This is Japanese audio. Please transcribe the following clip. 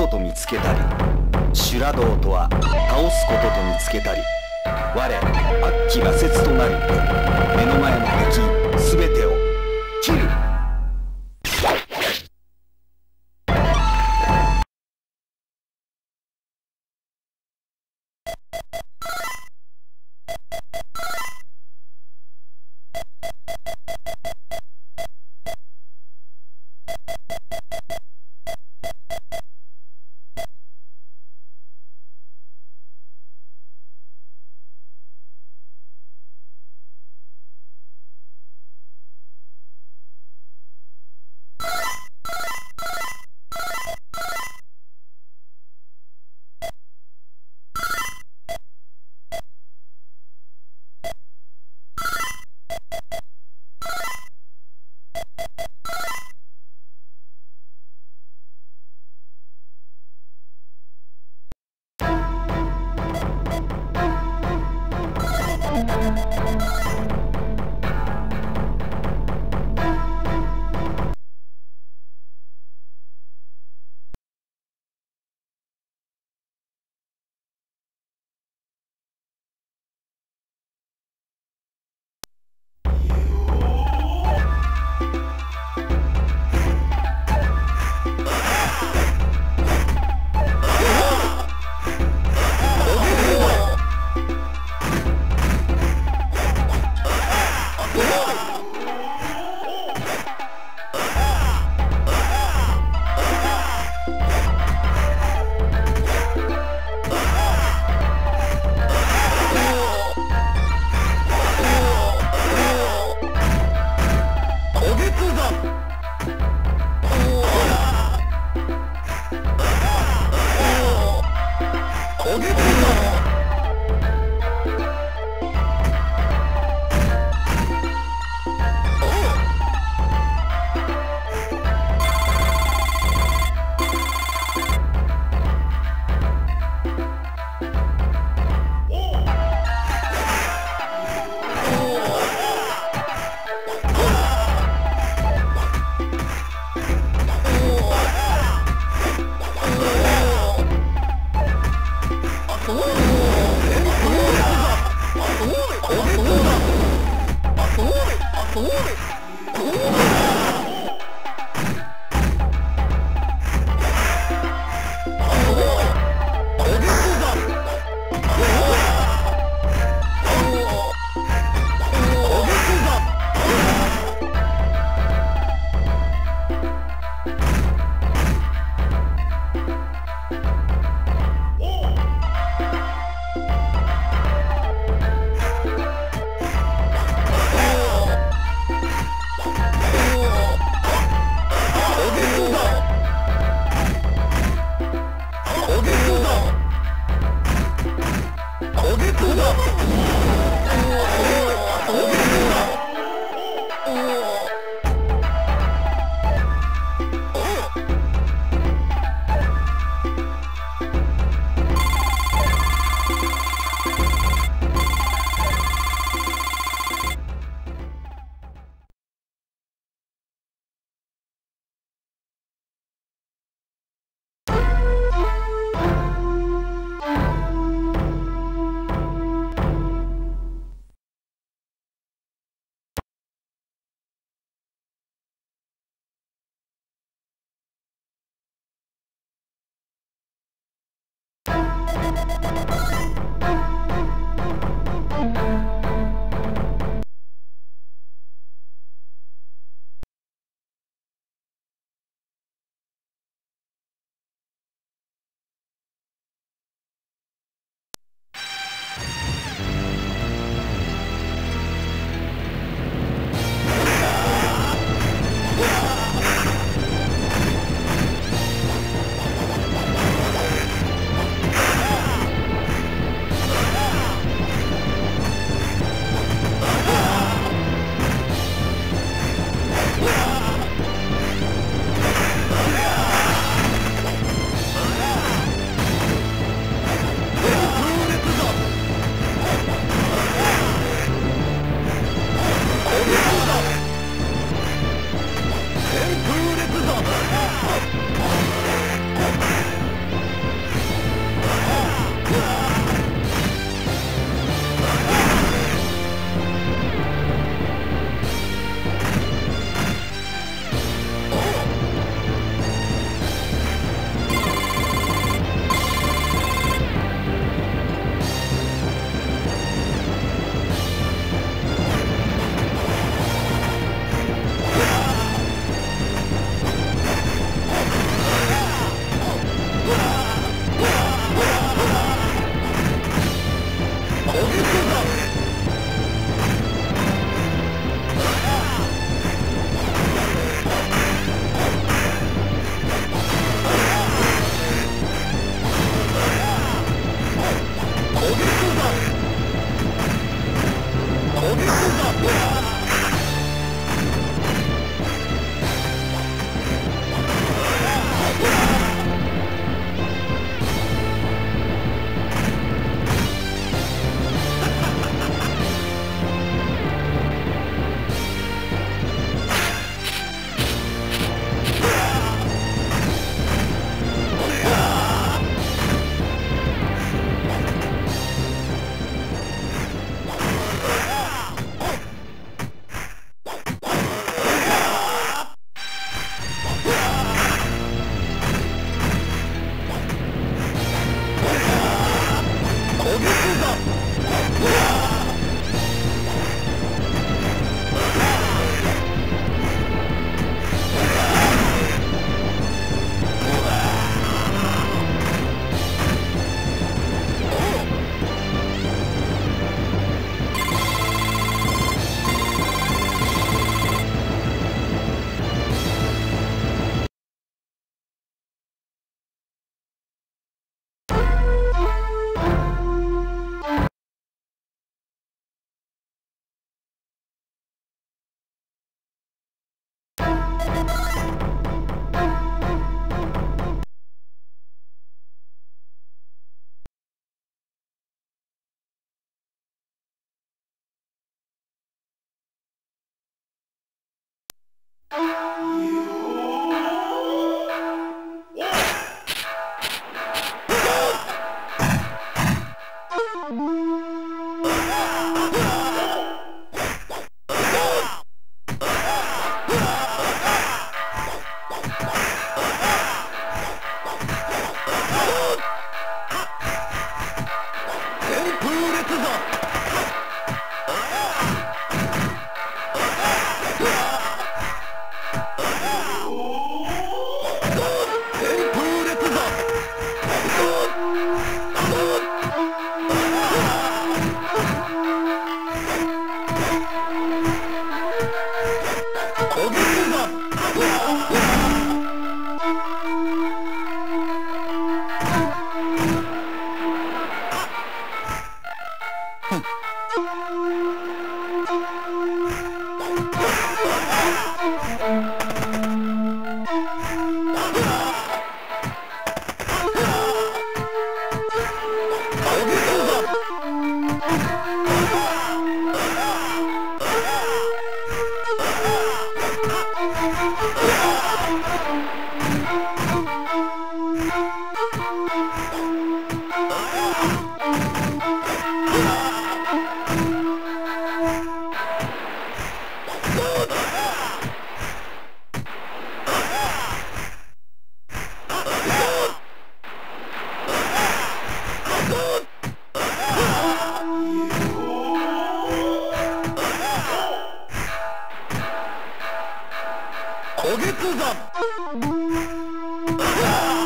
ことと見つけたり修羅道とは倒すことと見つけたり我悪鬼羅刹となり目の前の敵 Oh. つ